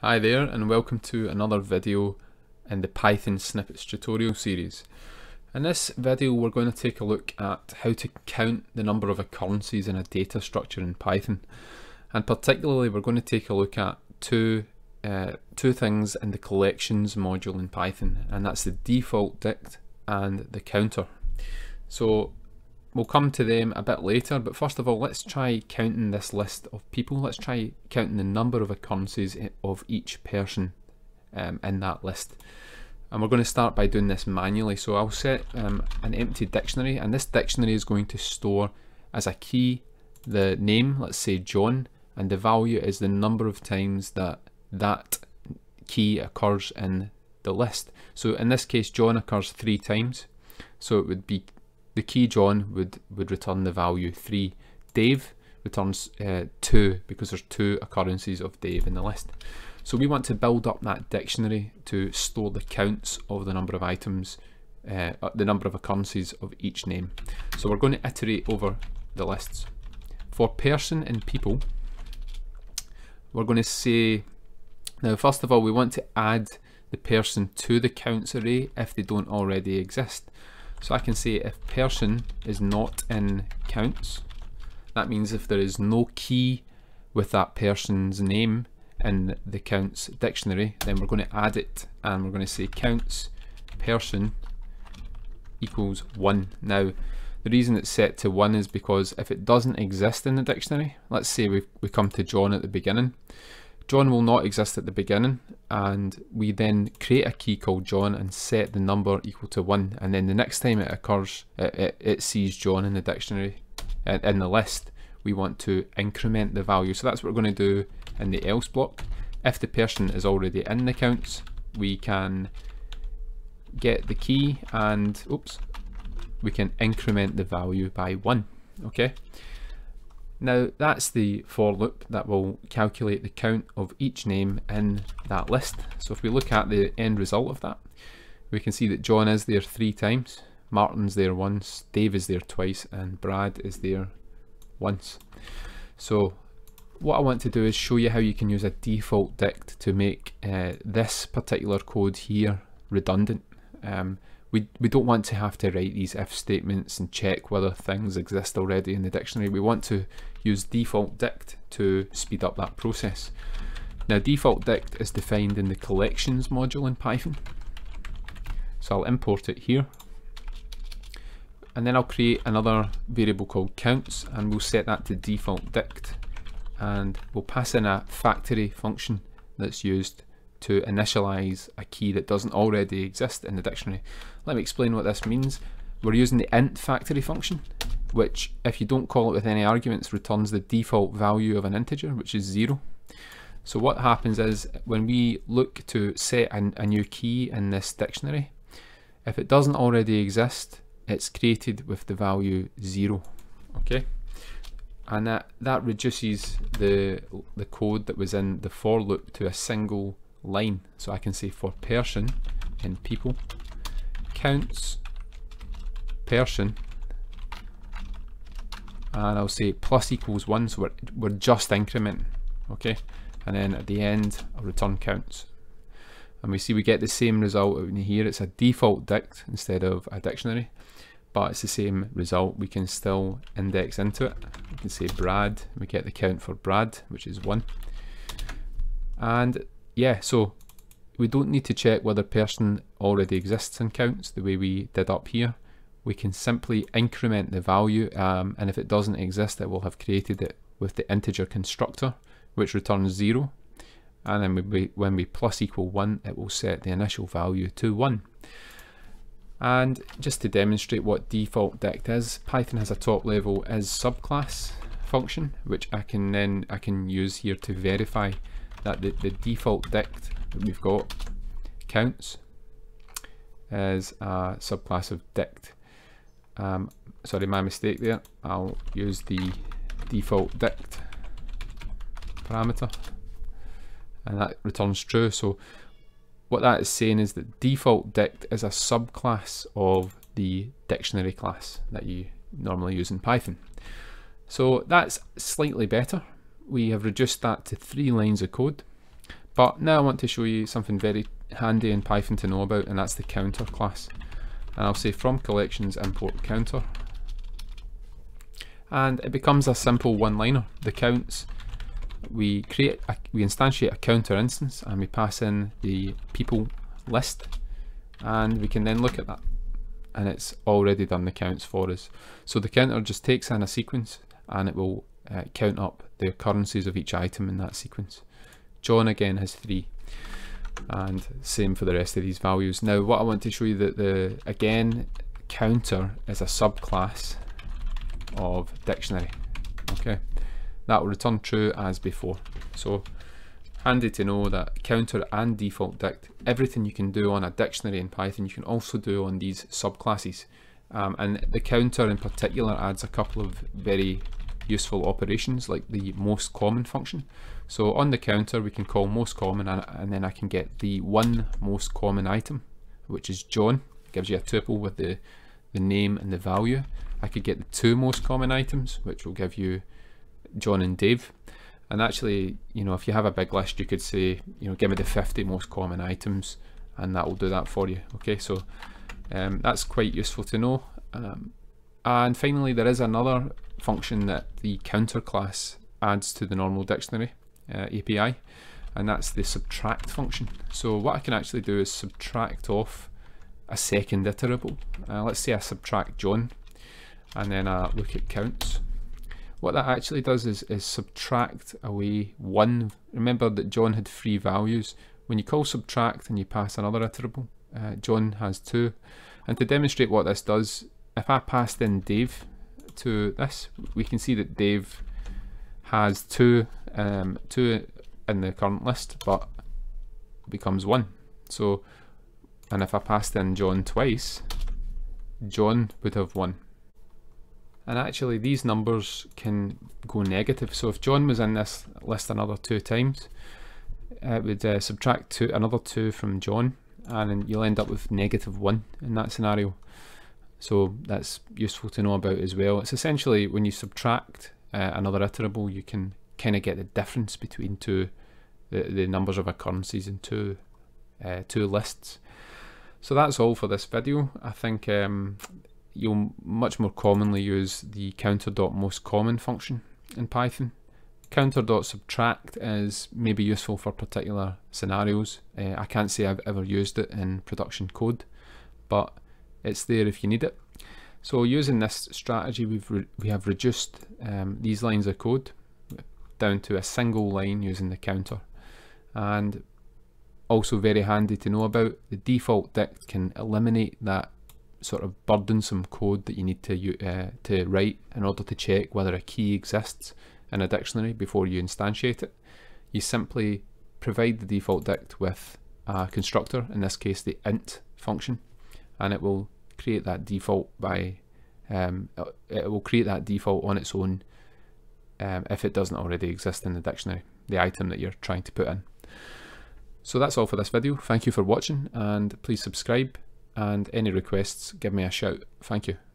Hi there and welcome to another video in the Python snippets tutorial series. In this video we're going to take a look at how to count the number of occurrences in a data structure in Python and particularly we're going to take a look at two uh, two things in the collections module in Python and that's the default dict and the counter. So We'll come to them a bit later, but first of all, let's try counting this list of people. Let's try counting the number of occurrences of each person um, in that list. And we're going to start by doing this manually. So I'll set um, an empty dictionary, and this dictionary is going to store as a key the name, let's say John, and the value is the number of times that that key occurs in the list. So in this case, John occurs three times. So it would be the key John would, would return the value 3. Dave returns uh, 2 because there's two occurrences of Dave in the list. So we want to build up that dictionary to store the counts of the number of items, uh, uh the number of occurrences of each name. So we're going to iterate over the lists. For person and people, we're going to say, now first of all we want to add the person to the counts array if they don't already exist. So I can say if person is not in counts, that means if there is no key with that person's name in the counts dictionary, then we're going to add it and we're going to say counts person equals 1. Now, the reason it's set to 1 is because if it doesn't exist in the dictionary, let's say we we come to John at the beginning, John will not exist at the beginning and we then create a key called John and set the number equal to 1 and then the next time it occurs it, it, it sees John in the dictionary in, in the list. We want to increment the value. So that's what we're going to do in the else block. If the person is already in the counts we can get the key and oops we can increment the value by 1 okay now that's the for loop that will calculate the count of each name in that list. So if we look at the end result of that, we can see that John is there three times, Martin's there once, Dave is there twice, and Brad is there once. So what I want to do is show you how you can use a default dict to make uh, this particular code here redundant. Um, we, we don't want to have to write these if statements and check whether things exist already in the dictionary. We want to use default dict to speed up that process. Now default dict is defined in the collections module in Python. So I'll import it here. And then I'll create another variable called counts and we'll set that to default dict. And we'll pass in a factory function that's used to initialize a key that doesn't already exist in the dictionary. Let me explain what this means. We're using the int factory function, which if you don't call it with any arguments returns the default value of an integer, which is zero. So what happens is when we look to set a, a new key in this dictionary, if it doesn't already exist, it's created with the value zero, okay? And that, that reduces the, the code that was in the for loop to a single line. So I can say for person in people. Counts person and I'll say plus equals 1 so we're, we're just incrementing okay? And then at the end I'll return counts. And we see we get the same result in here. It's a default dict instead of a dictionary but it's the same result. We can still index into it. We can say Brad. We get the count for Brad which is 1 and yeah, so we don't need to check whether person already exists in counts the way we did up here. We can simply increment the value um, and if it doesn't exist it will have created it with the integer constructor which returns 0 and then we, when we plus equal 1 it will set the initial value to 1. And just to demonstrate what default dict is, Python has a top level is subclass function which I can then I can use here to verify that the, the default dict that we've got counts as a subclass of dict. Um, sorry, my mistake there. I'll use the default dict parameter and that returns true. So what that is saying is that default dict is a subclass of the dictionary class that you normally use in Python. So that's slightly better we have reduced that to three lines of code, But now I want to show you something very handy in Python to know about and that's the counter class. And I'll say from collections import counter and it becomes a simple one-liner. The counts, we create, a, we instantiate a counter instance and we pass in the people list and we can then look at that and it's already done the counts for us. So the counter just takes in a sequence and it will uh, count up the occurrences of each item in that sequence. John again has three and same for the rest of these values. Now what I want to show you that the again counter is a subclass of dictionary. Okay, that will return true as before. So handy to know that counter and default dict, everything you can do on a dictionary in Python, you can also do on these subclasses. Um, and the counter in particular adds a couple of very useful operations like the most common function. So on the counter we can call most common and, and then I can get the one most common item which is John, gives you a tuple with the, the name and the value I could get the two most common items, which will give you John and Dave. And actually, you know, if you have a big list, you could say, you know, give me the 50 most common items, and that will do that for you. Okay, so um, that's quite useful to know. Um, and finally, there is another function that the counter class adds to the normal dictionary uh, API, and that's the subtract function. So what I can actually do is subtract off a second iterable. Uh, let's say I subtract John and then uh, look at counts. What that actually does is, is subtract away one. Remember that John had three values. When you call subtract and you pass another iterable, uh, John has two. And to demonstrate what this does, if I passed in Dave to this, we can see that Dave has two, um, two in the current list, but becomes one. So, and if I passed in John twice, John would have one and actually these numbers can go negative. So if John was in this list another two times it would uh, subtract two, another two from John and you'll end up with negative one in that scenario so that's useful to know about as well it's essentially when you subtract uh, another iterable you can kind of get the difference between two the, the numbers of occurrences in two uh, two lists so that's all for this video I think um, you'll much more commonly use the counter.mostCommon function in Python. Counter.subtract is maybe useful for particular scenarios. Uh, I can't say I've ever used it in production code, but it's there if you need it. So using this strategy, we've we have reduced um, these lines of code down to a single line using the counter. And also very handy to know about, the default dict can eliminate that sort of burdensome code that you need to uh, to write in order to check whether a key exists in a dictionary before you instantiate it. You simply provide the default dict with a constructor, in this case the int function, and it will create that default by um, it will create that default on its own um, if it doesn't already exist in the dictionary, the item that you're trying to put in. So that's all for this video. Thank you for watching and please subscribe and any requests, give me a shout. Thank you.